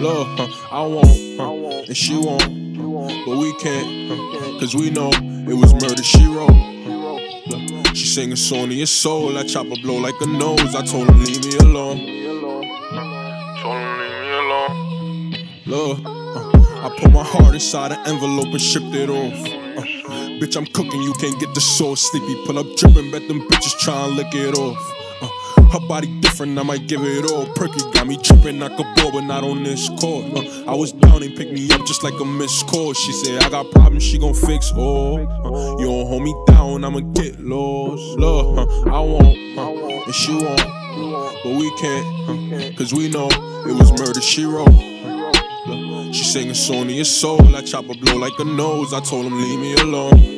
Look, huh, I won't, and she won't, but we can't, cause we know it was murder she wrote. She singing song to your soul, I chop a blow like a nose. I told him leave me alone. Told him leave me alone. Look, uh, I put my heart inside an envelope and shipped it off. Bitch, I'm cooking, you can't get the sauce. Sleepy, pull up dripping, bet them bitches try and lick it off. Her body different, I might give it all. Perky got me tripping, I could ball, but not on this court. Uh, I was down and picked me up just like a missed call. She said, I got problems, she gon' fix all. Uh, you don't hold me down, I'ma get lost. Look, uh, I won't, uh, and she won't. But we can't, cause we know it was murder she wrote. She singing song to soul, I chop a blow like a nose. I told him, leave me alone.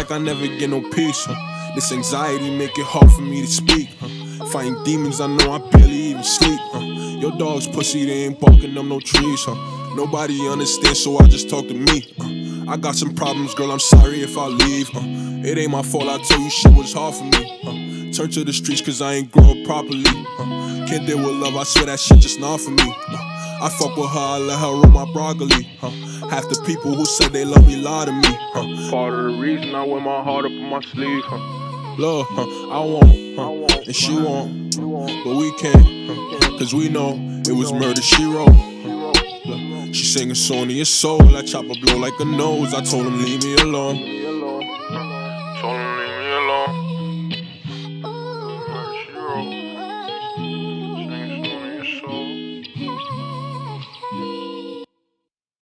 Like I never get no peace. Huh? This anxiety make it hard for me to speak. Huh? Fighting demons, I know I barely even sleep. Huh? Your dog's pussy, they ain't barking up no trees. Huh? Nobody understands, so I just talk to me. Uh, I got some problems, girl. I'm sorry if I leave. Uh, it ain't my fault. I told you shit was hard for me. Uh, turn to the streets, cause I ain't grow up properly. Uh, can't deal with love. I swear that shit just not for me. Uh, I fuck with her, I let her roll my broccoli. Huh? Half the people who said they love me lie to me. Huh? Part of the reason I wear my heart up on my sleeve. Huh? Love, huh? I won't, huh? and she won't, but we can't, huh? cause we know it was murder she wrote. She singing to your soul, I chop a blow like a nose. I told him leave me alone.